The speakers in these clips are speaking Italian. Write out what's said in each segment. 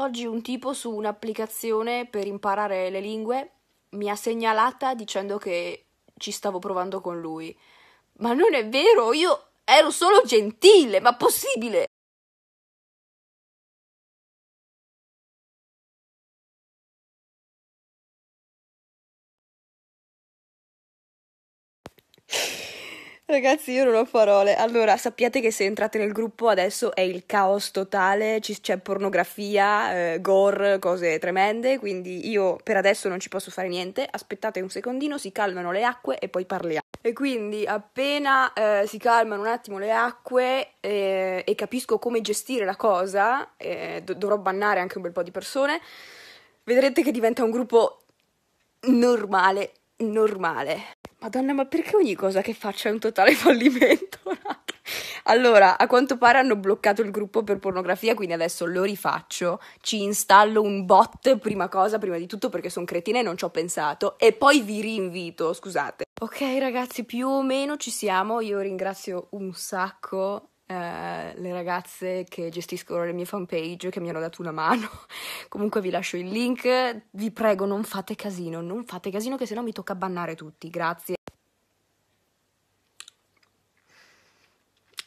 Oggi un tipo su un'applicazione per imparare le lingue mi ha segnalata dicendo che ci stavo provando con lui. Ma non è vero, io ero solo gentile, ma possibile? Ragazzi, io non ho parole. Allora, sappiate che se entrate nel gruppo adesso è il caos totale, ci- c'è pornografia, eh, gore, cose tremende, quindi io per adesso non ci posso fare niente. Aspettate un secondino, si calmano le acque e poi parliamo. E quindi appena eh, si calmano un attimo le acque eh, e capisco come gestire la cosa, eh, do- dovrò bannare anche un bel po' di persone, vedrete che diventa un gruppo normale, normale. Madonna, ma perché ogni cosa che faccio è un totale fallimento? Allora, a quanto pare hanno bloccato il gruppo per pornografia, quindi adesso lo rifaccio. Ci installo un bot, prima cosa, prima di tutto perché sono cretina e non ci ho pensato. E poi vi rinvito, scusate. Ok, ragazzi, più o meno ci siamo. Io ringrazio un sacco eh, le ragazze che gestiscono le mie fanpage, che mi hanno dato una mano. Comunque vi lascio il link. Vi prego, non fate casino, non fate casino che sennò mi tocca bannare tutti. Grazie.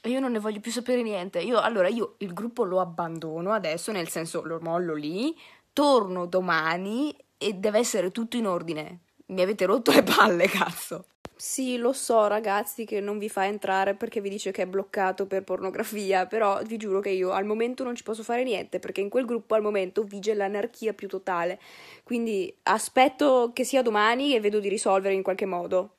Io non ne voglio più sapere niente. Io, allora, io il gruppo lo abbandono adesso, nel senso lo mollo lì, torno domani e deve essere tutto in ordine. Mi avete rotto le palle, cazzo. Sì, lo so, ragazzi, che non vi fa entrare perché vi dice che è bloccato per pornografia, però vi giuro che io al momento non ci posso fare niente perché in quel gruppo al momento vige l'anarchia più totale. Quindi aspetto che sia domani e vedo di risolvere in qualche modo.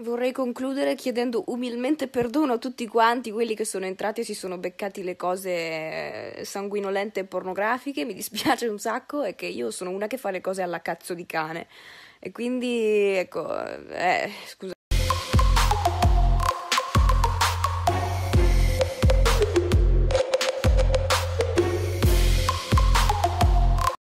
Vorrei concludere chiedendo umilmente perdono a tutti quanti quelli che sono entrati e si sono beccati le cose eh, sanguinolente e pornografiche. Mi dispiace un sacco, è che io sono una che fa le cose alla cazzo di cane. E quindi, ecco, eh, scusa.